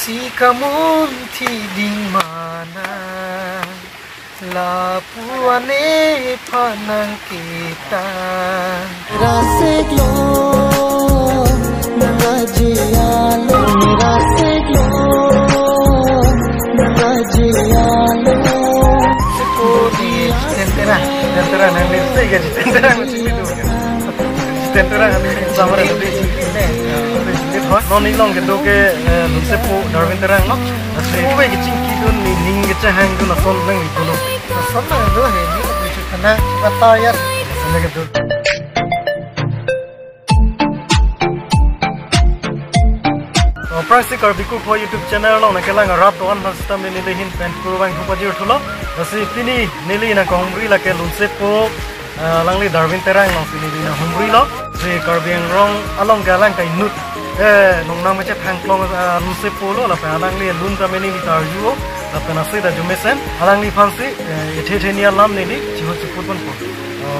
si kamunti di mana? Lapuane panang kita. Rasik lo nangajialo rasik lo nangajialo seperti tentera nanti saya jadi tentera macam itu tentera sama dengan do non ni long ke do ke lu sepo darwin terang no be ke ching ki do ni ning ke chang do na son nang ni do no son nang do he ni ke kana batayat nang ke do Prasi kar biku ko YouTube channel lo na kelang rap to an system ni le hin pen ku bang ku pajir thulo asi tini nili na ko humri la ke lunse po langli darwin terang long sini na humri lo si kar biang rong along galang kai nut eh nung nang macam pangklong nung sepuluh lah pen arang li lun kami ni mitar juo lah pen asih dah jumesen arang li fansi ete ete ni alam nih ni jiho ceput pun pun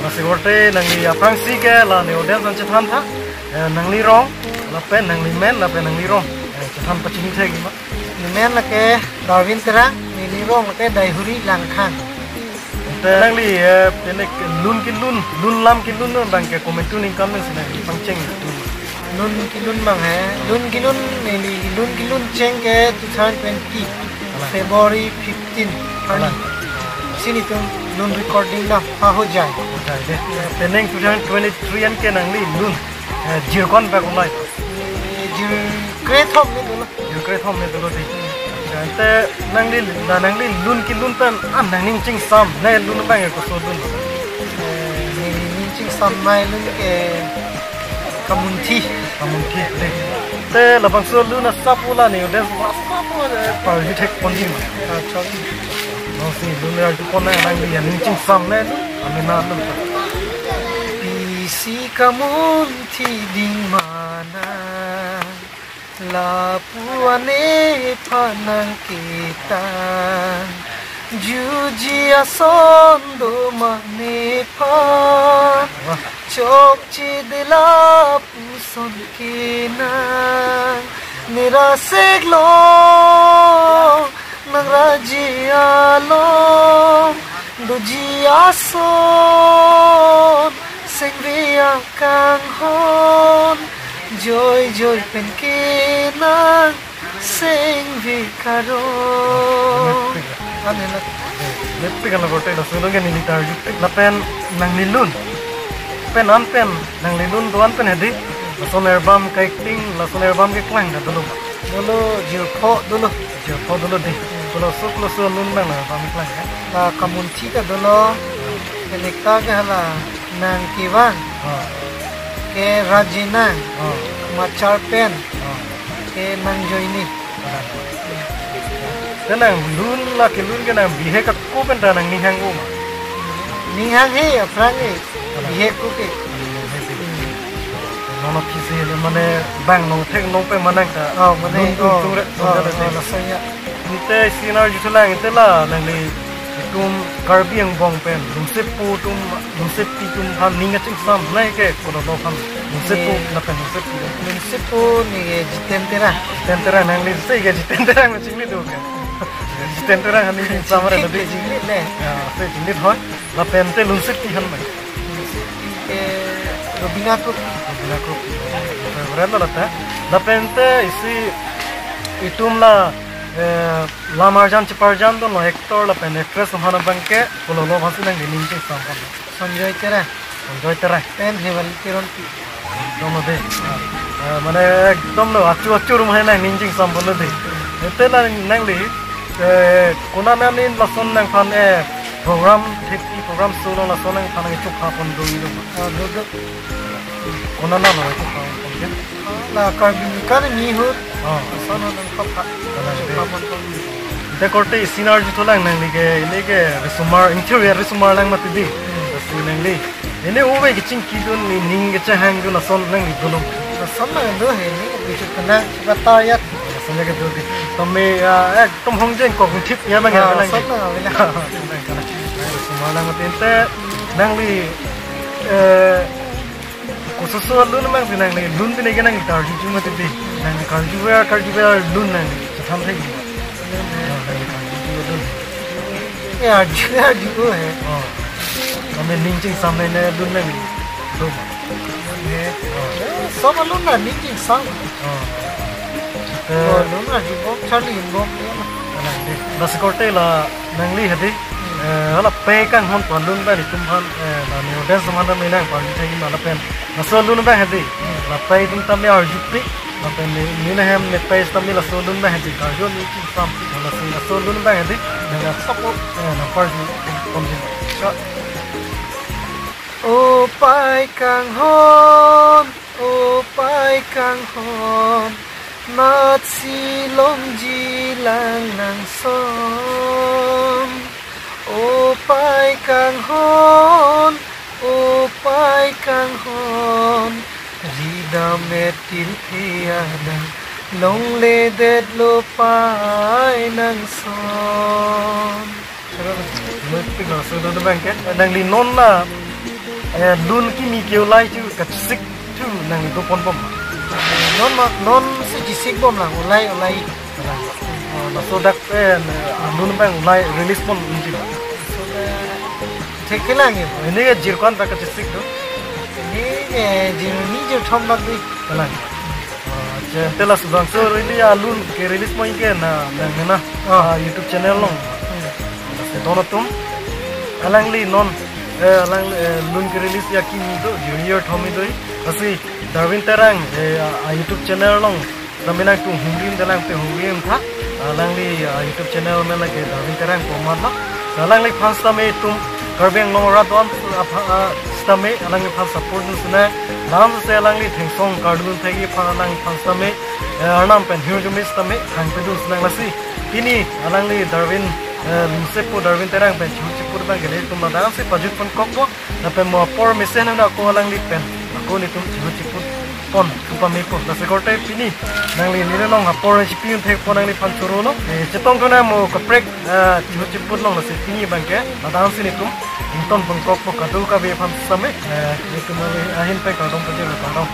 nasi gorte nang li apang si ke lah ni odel san nang li rong lah pen nang li men lah pen nang li rong. Cetan pacing teh gimana ni men lah ke Darwin terang ni li rong lah ke dayhuri langkang nang li penek lun kin lun lun lam kin lun nang ke komentu ning kamen sinang pangceng pangcheng lun ki lun bang hai. Lun ki lun ni ni lun ki lun cheng ke 2020 February 15 sini tum lun recording na. Ha ho jai. Peneng 2023 an ke nangli lun jir kon ba kon lai. Jir kre thom ni dulu jir kre thom ni dulu di te nangli na nangli lun ki lun tan an nangning ching sam. Na lun bang ko so lun ni ni ching sam mai lun ke kamunti kamunti de te labang so lu na sapula ni den sapu par hi thek kon di ma. Chog no, si, lu na ju kon na nangli ya ni ching sam ne ami na lu ta. Lun si kamunti ding mana la puane panang kita jujia sondo mane pa. चोखची दिला पुसन किना निरासेग्लो नंगराजियालो दुजियाson sing via kang hon joy joy pen kinang sing pen an pen. Nang lilun doan pen hedi la son erbam kai ting la son erbam ke klang da dulu. Dulu jil kho dulu. Jil kho dulu di. Dulu suk lo su lun nang erbam klang ya. La kamun chi ka dulu. Elekta ke hala nang kiwan ke rajina. Machar pen. Ke nang joini. Tenang lun la ke lun ke nang bihe ka ko pen nang ni hang uma. Ni hang he afrang he bihe ko ke nono pisi le mane bang no thek no pe manang ka oh mane oh tu re oh la saya nte sinar jutulang ite la nang ni tum karbiang bong pen lum se pu tum lum se pi tum han ninga ching sam nai ke ko do ham lum se pu na pen lum se pu lum se pu ni ge jitem tera jitem tera nang li se ge jitem tera ma ching li do ke jitem tera han ni sam ra de jing li le ya se jing li hoi la pen te lum se pi han mai Rubina को रुबीना को रहता लपेनते इसी इटुमला लामार्जान चिपार्जान एक्टर लपेन एक्ट्रेस हमारा बन के बोलो लो भाषा नंगे नीचे सांपन संजय तेरा संजय तेरा पेन ही वाली तेरन की दोनों दे माने एकदम लो अच्छु अच्छु रूम है ना नीचे सांपन इतना नंगे कोना में इन लसन नंगे program theki program solo la solo thana ge chuk phapon ah, do yi do do ona na na chuk phapon do ah, ge na ka bi ka ni ho ha solo na ka pha. Phapon do te korte synergy to lang nang cái này ge resumar interior resumar lang mat di. Hmm. Su nang le ene u ve ge ching ki do ni ning ge cha hang do na sol nang ge do sol na do he là ge chuk na ka ta ya sanya ge do ge to me ah, ek eh, tom hong jeng ko thip ya mang ya lang mau nangutin teh nang li khusus soal lu nang sih nang li lun tuh nega nang gitar sih cuma tuh deh nang gitar juga gitar ya lun nang sama sih gitu ya juga juga ya हमें निंजिंग सामने ने लुन ने लुन ये सब लुन ना निंजिंग सांग लुन ना जी बहुत चाली इन लोग बस कोटे ला नंगली है hati. Nangli hadi hala pe kang hon pan lun ba ni tum han na ni oden saman da menang pan ni thai ma la pen na so lun ba hadi la pe ta tam ya jupi la pen ni ni na hem ne pe tam ni la so luôn ba hadi ka jo ni chi sam la so la so lun ba hadi na na sapo na par ni kom ni sha ô pai càng hon ô pai càng hon nát si lom ji lang nang som càng hon ô pai càng hon rida me til thia dang long le det lo pai nang son. Mới tức là so lun ba kết. nang li non na lun ki mi kêu lai chu ka sik tu nang li ko pon pom non ma non se ji sik bom lang ulai ulai na so dak lun bang lai release pon ni ठेकेला जिरको निजे ठम लगे आलू के रिलीज़ मैके YouTube channel दोनों अलांगली नॉन अलांग लून के रिलीज़ या कि जूनियर थमी दई असी दरविन तरंग यूट्यूब चैनल लो दमिना तुम हुंग्रीम दलांग पे हुंग्रीम था अलांगली यूट्यूब चैनल में लगे दरविन तरंग कोमा लो अलांगली फांस तमे तुम karbeng long ra don stame alang fans support nu suna nam se alang li theng song cardun thegi pha alang fans stame arnam pen hiu jumis stame hang pe du ini alang li Darwin lumse po Darwin terang pen chu chu pur bang gele tum se pajut pon kokpo na pen por mesen na ko alang li pen. Ako ni tum pon kupa mi pun na sekorte pini nang li nile long hapor si pin thek pon nang li pan churu no e chitong kana mo kaprek chihu chiput long na se pini bangke na dan sini kum inton bangkok po kadul ka be pham same e ni kum ahin pe kadong pe je kadong